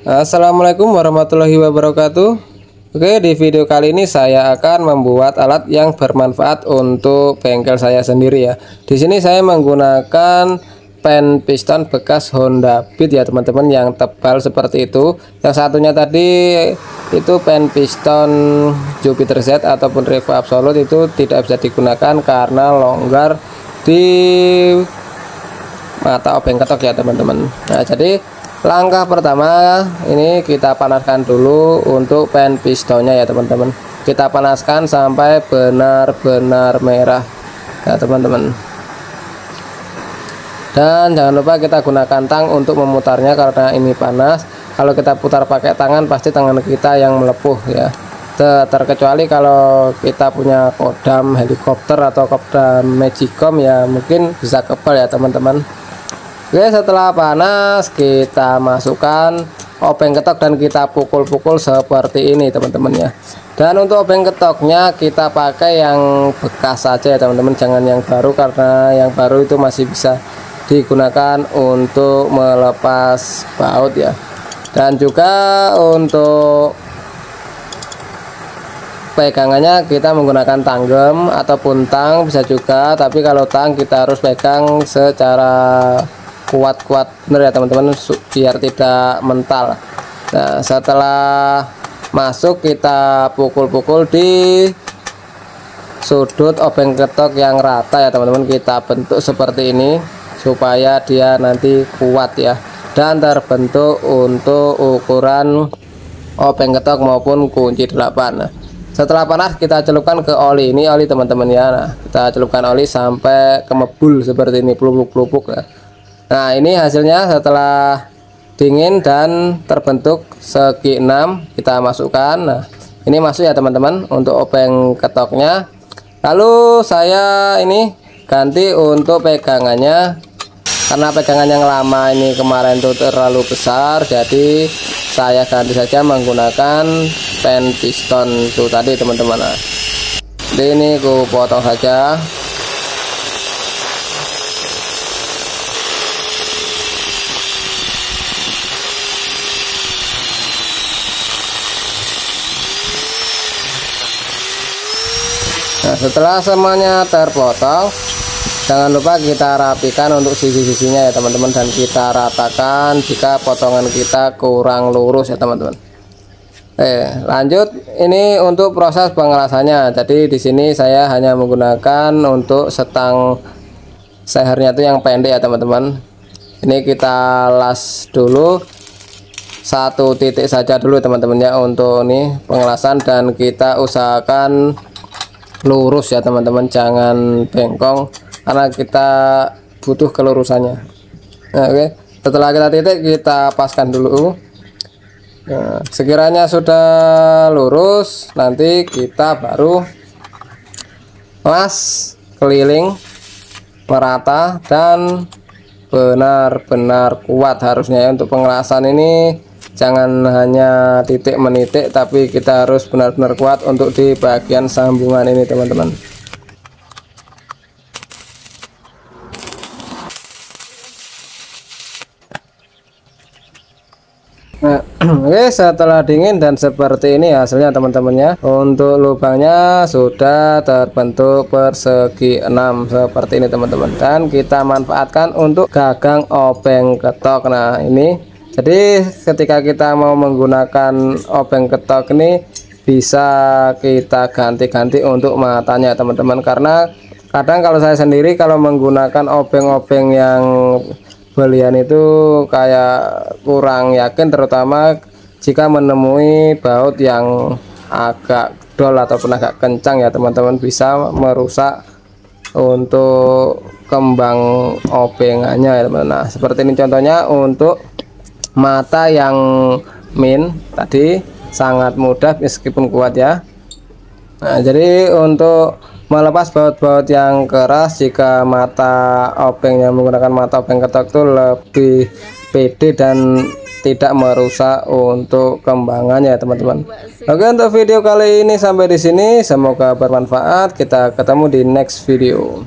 Assalamualaikum warahmatullahi wabarakatuh. Oke di video kali ini saya akan membuat alat yang bermanfaat untuk bengkel saya sendiri ya. Di sini saya menggunakan pen piston bekas Honda Beat ya teman-teman yang tebal seperti itu. Yang satunya tadi itu pen piston Jupiter Z ataupun Revo Absolute itu tidak bisa digunakan karena longgar di mata obeng ketok ya teman-teman. Nah jadi langkah pertama ini kita panaskan dulu untuk pen pistonnya ya teman-teman. Kita panaskan sampai benar-benar merah ya teman-teman. Dan jangan lupa kita gunakan tang untuk memutarnya karena ini panas. Kalau kita putar pakai tangan pasti tangan kita yang melepuh ya. Terkecuali kalau kita punya kodam helikopter atau kodam magicom ya mungkin bisa kebal ya teman-teman Oke setelah panas kita masukkan obeng ketok dan kita pukul-pukul seperti ini teman-teman ya. Dan untuk obeng ketoknya kita pakai yang bekas saja ya teman-teman. Jangan yang baru karena yang baru itu masih bisa digunakan untuk melepas baut ya. Dan juga untuk pegangannya kita menggunakan tanggem ataupun tang bisa juga. Tapi kalau tang kita harus pegang secara kuat-kuat. Bener ya teman-teman? Biar tidak mental. Nah setelah masuk kita pukul-pukul di sudut obeng ketok yang rata ya teman-teman. Kita bentuk seperti ini supaya dia nanti kuat ya. Dan terbentuk untuk ukuran obeng ketok maupun kunci delapan. Nah, setelah panas kita celupkan ke oli ini oli teman-teman ya. Nah kita celupkan oli sampai kemebul seperti ini pelupuk-pelupuk ya Nah ini hasilnya setelah dingin dan terbentuk segi 6 kita masukkan. Nah ini masuk ya teman-teman untuk obeng ketoknya. Lalu saya ini ganti untuk pegangannya karena pegangan yang lama ini kemarin itu terlalu besar jadi saya ganti saja menggunakan pen piston itu tadi teman-teman. Nah, ini aku potong saja Nah setelah semuanya terpotong jangan lupa kita rapikan untuk sisi-sisinya ya teman-teman. Dan kita ratakan jika potongan kita kurang lurus ya teman-teman. Eh lanjut. Ini untuk proses pengelasannya jadi di sini saya hanya menggunakan untuk setang sehernya itu yang pendek ya teman-teman. Ini kita las dulu. Satu titik saja dulu teman-teman ya untuk ini pengelasan. Dan kita usahakan lurus ya teman-teman. Jangan bengkong karena kita butuh kelurusannya. Nah, oke. Setelah kita titik kita paskan dulu. Nah, sekiranya sudah lurus nanti kita baru las keliling merata dan benar-benar kuat harusnya ya. Untuk pengelasan ini jangan hanya titik menitik tapi kita harus benar-benar kuat untuk di bagian sambungan ini teman-teman Nah, oke setelah dingin dan seperti ini hasilnya teman-temannya. Untuk lubangnya sudah terbentuk persegi 6 seperti ini teman-teman. Dan kita manfaatkan untuk gagang obeng ketok. Nah, ini jadi ketika kita mau menggunakan obeng ketok ini bisa kita ganti-ganti untuk matanya teman-teman karena kadang kalau saya sendiri kalau menggunakan obeng-obeng yang belian itu kayak kurang yakin terutama jika menemui baut yang agak dol ataupun agak kencang ya teman-teman bisa merusak untuk kembang obengannya ya teman, -teman. nah seperti ini contohnya untuk mata yang min tadi sangat mudah meskipun kuat ya. Nah jadi untuk melepas baut-baut yang keras jika mata obeng yang menggunakan mata obeng ketok itu lebih pede dan tidak merusak untuk kembangannya teman-teman. Oke untuk video kali ini sampai di sini. Semoga bermanfaat. Kita ketemu di next video